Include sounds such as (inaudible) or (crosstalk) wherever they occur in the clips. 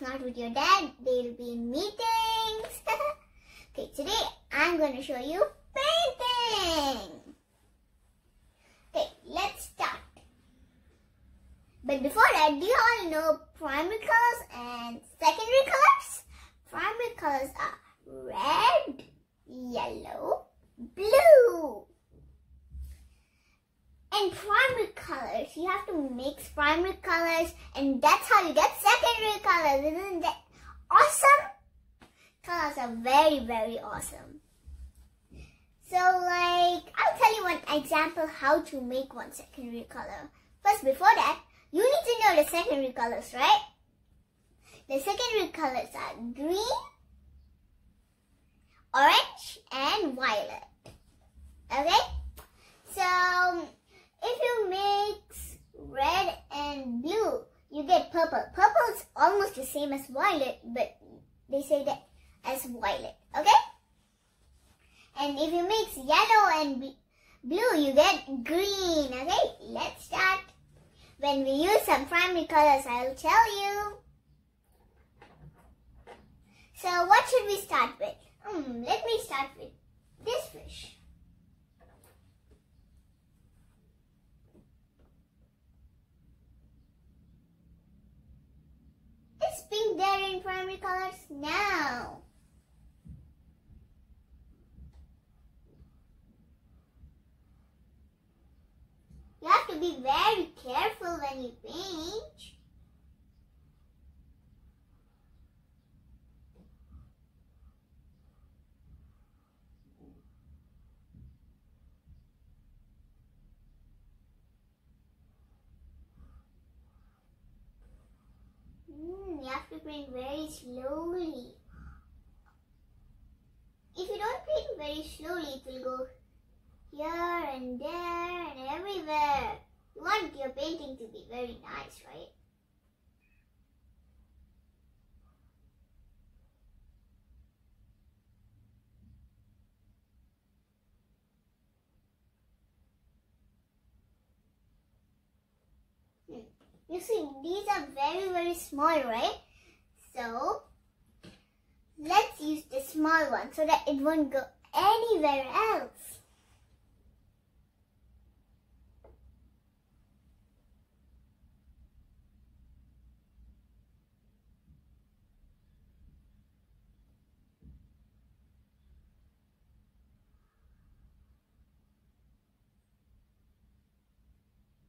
not with your dad. They'll be in meetings. (laughs) okay, today I'm going to show you painting. Okay, let's start. But before that, do you all know primary colors and secondary colors? Primary colors are red, yellow, blue. And primary colors, you have to mix primary colors and that's how you get secondary colors. Isn't that awesome? Colors are very, very awesome. So like, I'll tell you one example how to make one secondary color. First, before that, you need to know the secondary colors, right? The secondary colors are green, orange, and violet. Okay? So, if you mix red and blue, you get purple. Purple is almost the same as violet, but they say that as violet. Okay? And if you mix yellow and blue, you get green. Okay? Let's start. When we use some primary colors, I'll tell you. So what should we start with? Hmm, let me start with this fish. Is pink there in primary colors? Now. You have to be very careful when you paint. Paint very slowly. If you don't paint very slowly, it will go here and there and everywhere. You want your painting to be very nice, right? Hmm. You see, these are very, very small, right? So, let's use the small one so that it won't go anywhere else.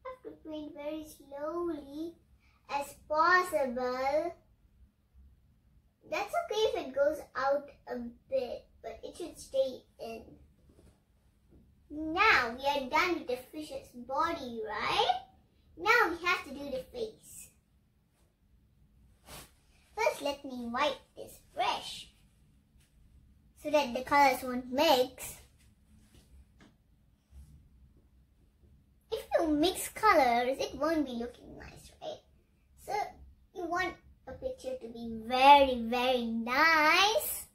Have to paint very slowly as possible. That's okay if it goes out a bit, but it should stay in. Now we are done with the fish's body, right? Now we have to do the face. First, let me wipe this brush so that the colors won't mix. if you mix colors, it won't be looking nice, right? So you want a picture to be very, very nice.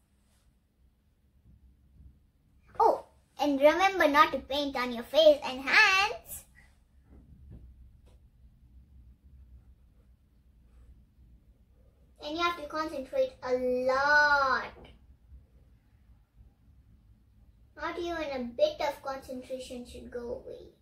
Oh, and remember not to paint on your face and hands. And you have to concentrate a lot. Not even a bit of concentration should go away.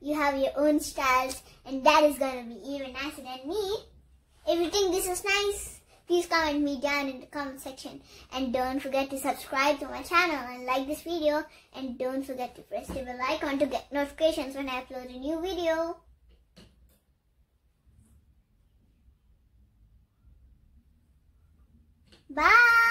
You have your own styles and that is gonna be even nicer than me. If you think this is nice, please comment me down in the comment section and don't forget to subscribe to my channel and like this video and don't forget to press the bell icon to get notifications when I upload a new video. Bye!